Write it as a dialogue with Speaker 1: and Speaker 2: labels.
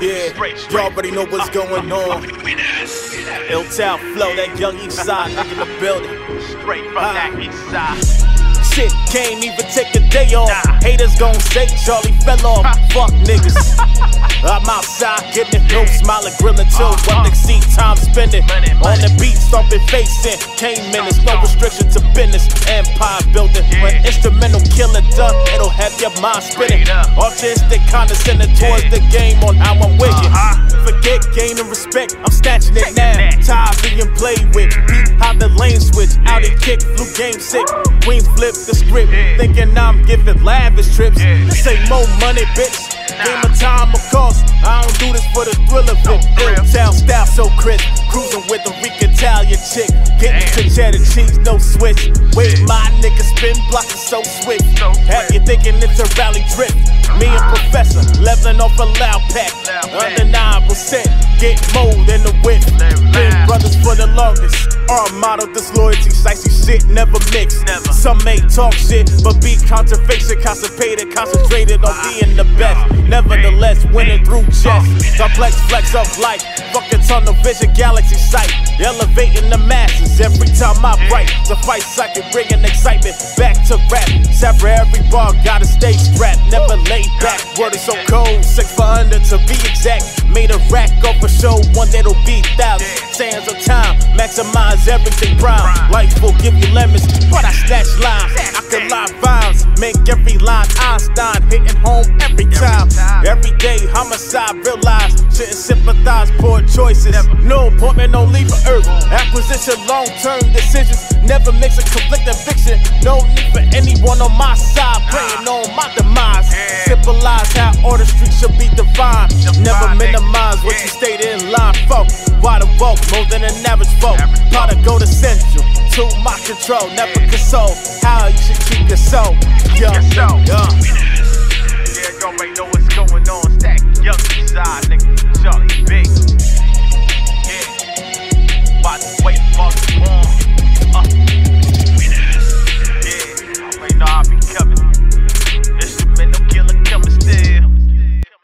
Speaker 1: Yeah, you already know what's going ah, on. Illtown Flow, that young east side nigga in the building.
Speaker 2: Straight from ah. that east side.
Speaker 1: Shit, can't even take a day off. Haters gon' say Charlie fell off. Fuck niggas. I'm outside getting it, no smiling, grilling too. One exceed time spending. On the beat, stomping facing. Came minutes, no restriction to business. Empire building. When instrumental killer done, it'll have your mind spinning. Artistic condescending towards the game on how I'm with you. Forget gaining respect, I'm snatching it now. Tired being played with. Beat the lane switch. Out and kick, flew game sick. Queen flip the script, thinking I'm giving lavish trips. Ain't more money, bitch. Game of time, of course. I don't do this for the thrill of it. Illtown style so crisp. Cruising with a weak Italian chick. Getting to cheddar cheese, no switch. Wait, my nigga spin blocking so swift. Have you thinking it's a rally trip? Me and Professor leveling off a loud pack. Under 9%. Get mold in the whip. Been brothers for the longest. Our motto, this loyalty, spicy shit never mix. Some may talk shit, but be conservation, constipated, concentrated on being the best. Nevertheless, winning through chess. Complex flex of life, fucking tunnel vision, galaxy sight. Elevating the masses every time I write. The fight psychic, bringing excitement back to rap. Sever every bar, gotta stay strapped, never lay back. Word is so cold, six for under to be exact. Made a rack off a show, one that'll be thousands. Sands of time, maximize everything brown. Life will give you lemons, but I snatch lines. I can lie vines, make every line Einstein hitting home every time. Every day, homicide, realize shouldn't sympathize, poor choices. No appointment, no leave for earth. Acquisition, long term decisions. Never mix a conflict and fiction. No need for anyone on my side, praying on my demise. Symbolize how street should be divine. Never minimize what you level than an average vote. Prodigal go to central, to my control. Never console how you should keep your soul. Yeah, yeah. Yeah, go make know what's going on. Stack, yo.